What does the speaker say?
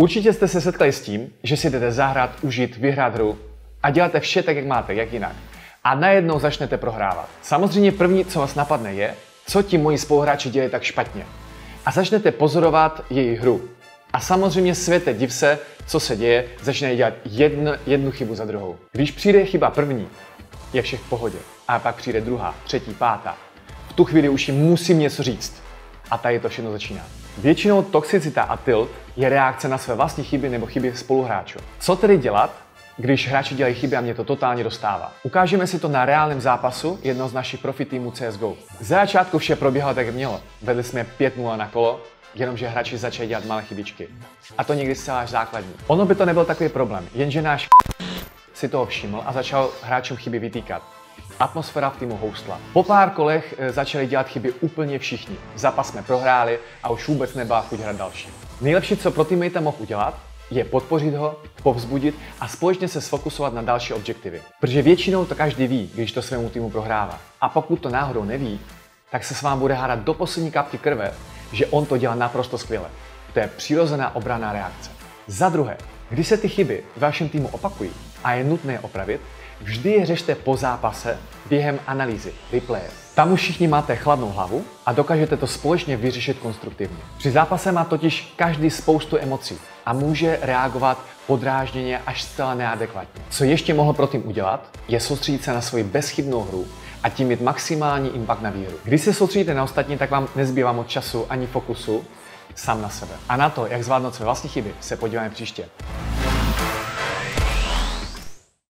Určitě jste se setkali s tím, že si jdete zahrát, užít, vyhrát hru a děláte vše tak, jak máte, jak jinak. A najednou začnete prohrávat. Samozřejmě první, co vás napadne, je, co ti moji spoluhráči dělají tak špatně. A začnete pozorovat jejich hru. A samozřejmě světe, div se, co se děje, začínají dělat jednu, jednu chybu za druhou. Když přijde chyba první, je vše v pohodě. A pak přijde druhá, třetí, pátá. V tu chvíli už jim musím něco říct. A tady to všechno začíná. Většinou toxicita a tilt je reakce na své vlastní chyby nebo chyby spoluhráčů. Co tedy dělat, když hráči dělají chyby a mě to totálně dostává. Ukážeme si to na reálném zápasu jednoho z našich profi týmů CSGO. Za začátku vše probíhalo tak, jak mělo. Vedli jsme 5-0 na kolo, jenomže hráči začali dělat malé chybičky. A to někdy zcela až základní. Ono by to nebyl takový problém, jenže náš si toho všiml a začal hráčům chyby vytýkat. Atmosféra v týmu houstla. Po pár kolech eh, začali dělat chyby úplně všichni. Zápas jsme prohráli a už vůbec nebyla chuť hrát další. Nejlepší, co pro teammate mohl udělat, je podpořit ho, povzbudit a společně se sfokusovat na další objektivy. Protože většinou to každý ví, když to svému týmu prohrává. A pokud to náhodou neví, tak se s vámi bude hádat do poslední kapky krve, že on to dělá naprosto skvěle. To je přirozená obranná reakce. Za druhé, když se ty chyby v vašem týmu opakují a je nutné opravit, vždy je řešte po zápase během analýzy, replaye. Tam už všichni máte chladnou hlavu a dokážete to společně vyřešit konstruktivně. Při zápase má totiž každý spoustu emocí a může reagovat podrážděně až zcela neadekvátně. Co ještě mohl pro tým udělat, je soustředit se na svoji bezchybnou hru a tím mít maximální impact na výhru. Když se soustředíte na ostatní, tak vám nezbývá moc času ani fokusu sám na sebe. A na to, jak zvládnout své vlastní chyby, se podíváme příště.